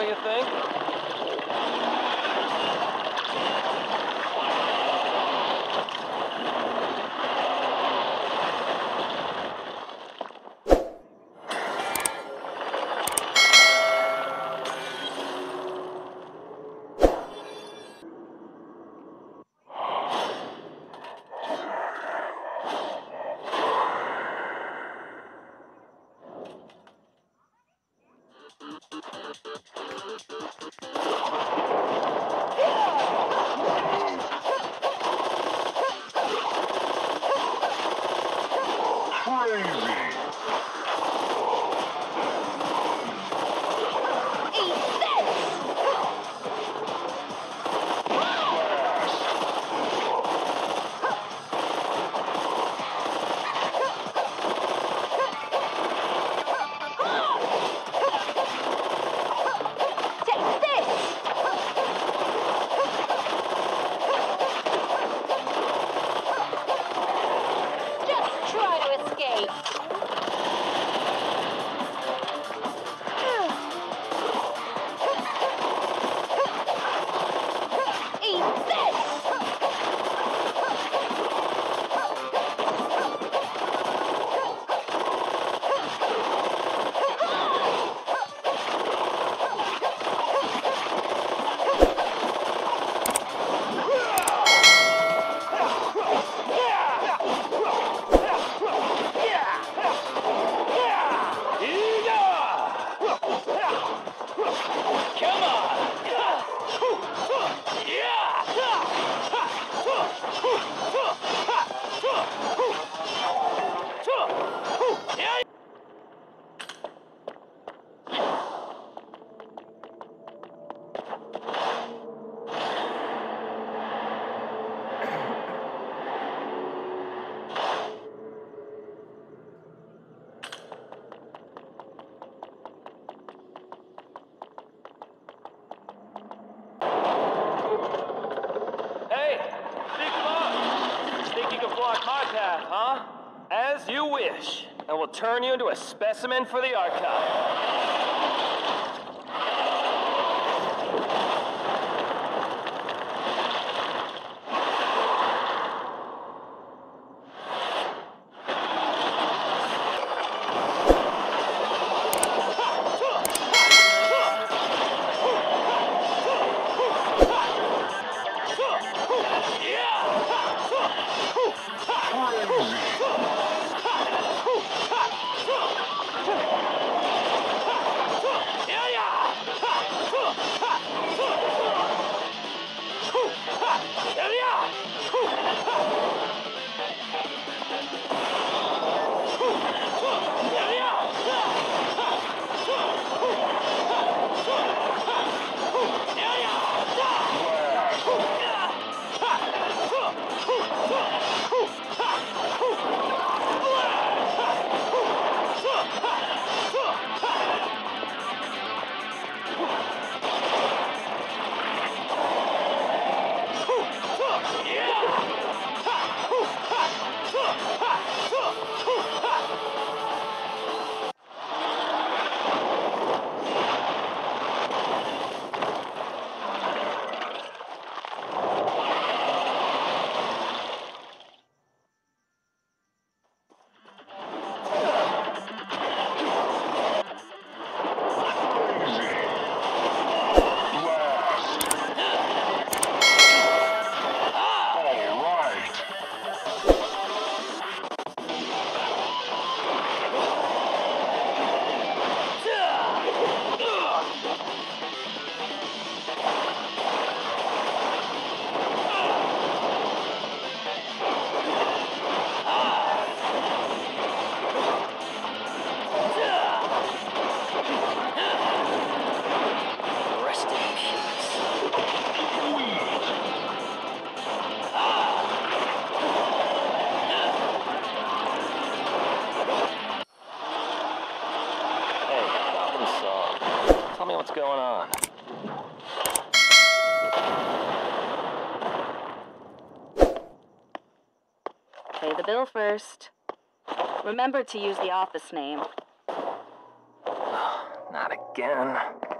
doing you think? crazy. My path, uh, huh? As you wish. And we'll turn you into a specimen for the archive. Tell me what's going on. Pay the bill first. Remember to use the office name. Not again.